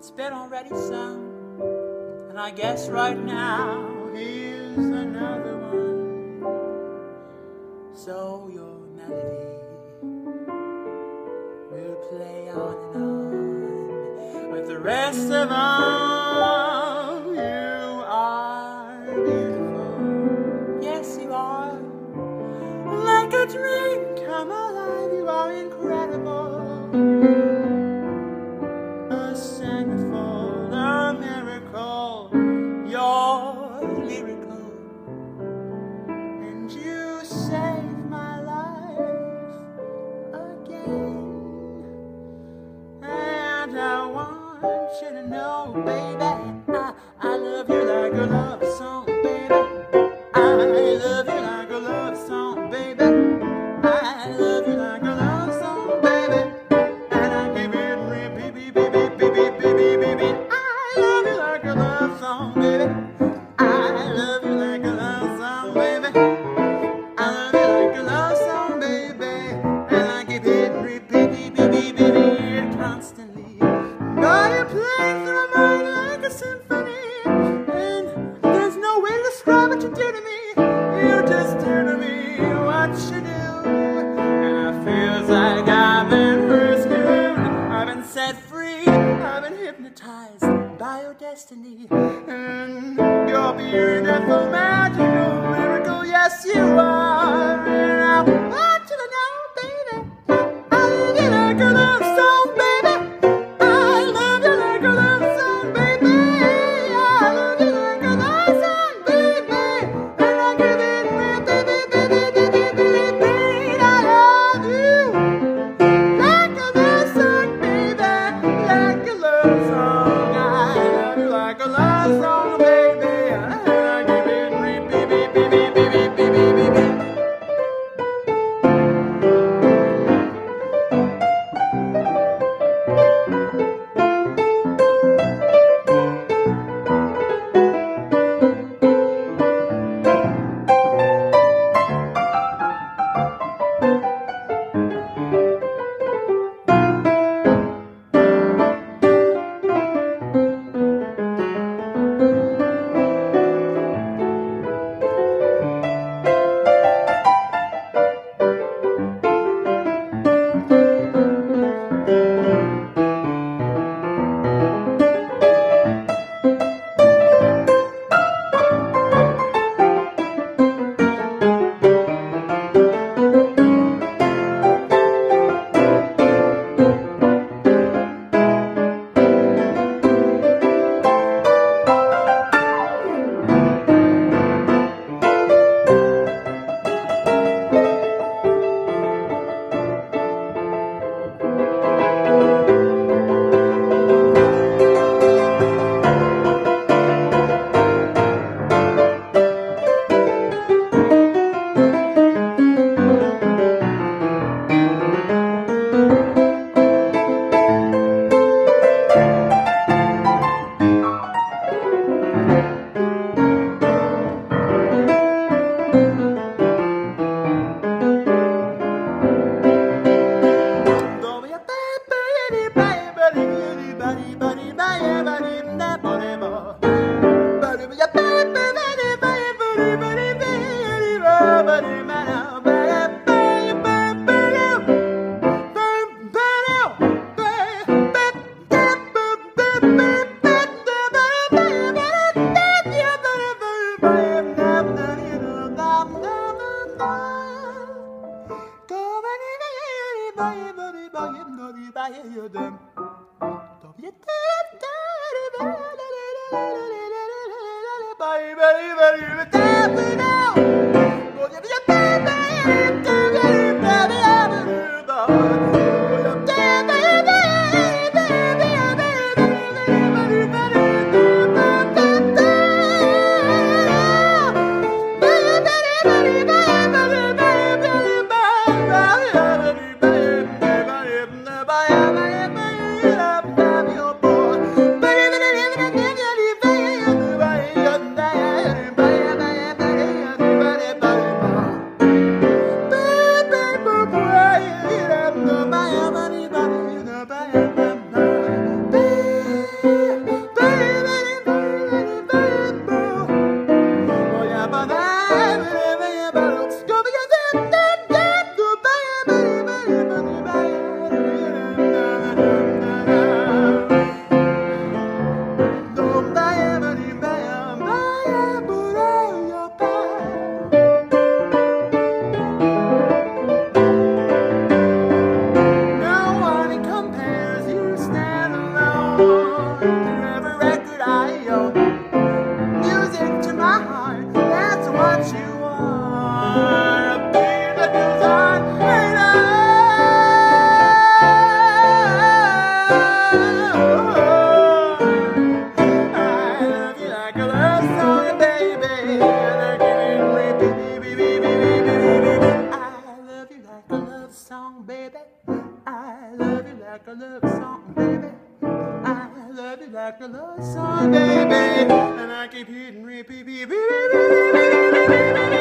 It's been already sung, and I guess right now here's another one. So your melody will play on and on with the rest of them. And I want you to know, baby, I, I love you like a love song, Play through my mind like a symphony. And there's no way to describe what you do to me. You just do to me what you do. And it feels like I've been rescued. I've been set free. I've been hypnotized by your destiny. And you're beautiful, magical, miracle. Yes, you are. And I want you to know, baby. I like a love song, like a love Bye, bye, bye, bye. I love you like a love song, baby. I love you like a love song, baby. And I keep hitting repeat, repeat, repeat, repeat, repeat, repeat,